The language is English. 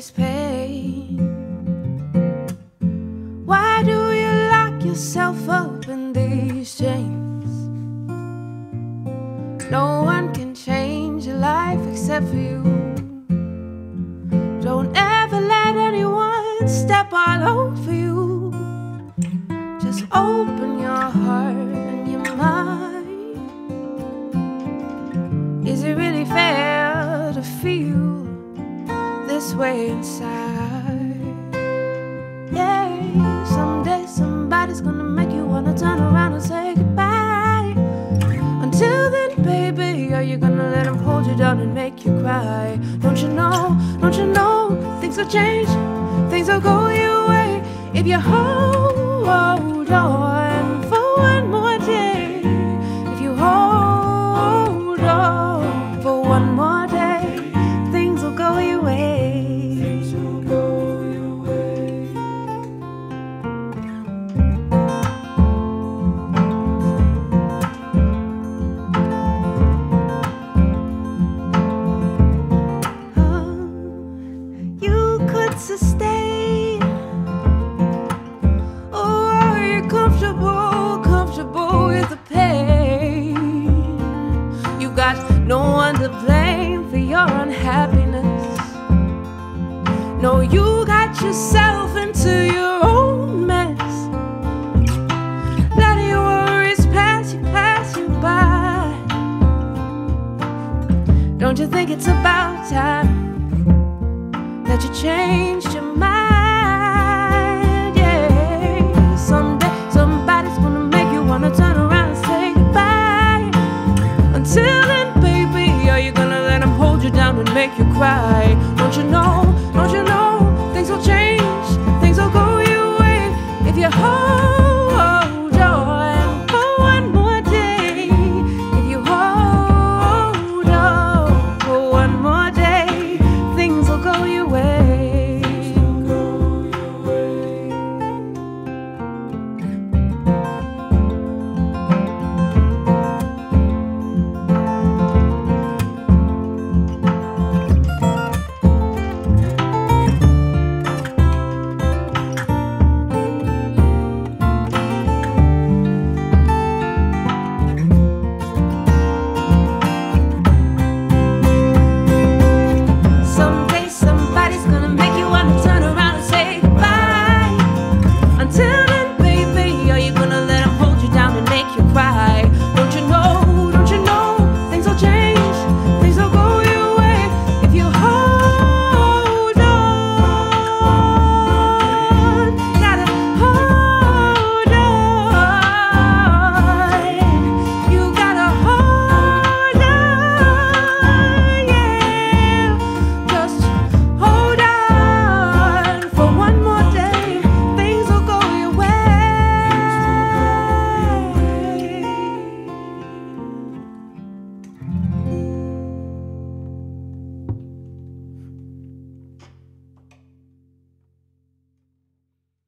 this pain? Why do you lock yourself up in these chains? No one can change your life except for you. Don't ever let anyone step all way inside? Yeah, someday somebody's gonna make you wanna turn around and say goodbye. Until then, baby, are you gonna let him hold you down and make you cry? Don't you know, don't you know, things will change, things will go your way if you hold You got yourself into your own mess. Let your worries pass you, pass you by. Don't you think it's about time? that you changed your mind. Yeah, someday somebody's gonna make you wanna turn around and say goodbye. Until then, baby, are you gonna let him hold you down and make you cry? Don't you know? Don't you know?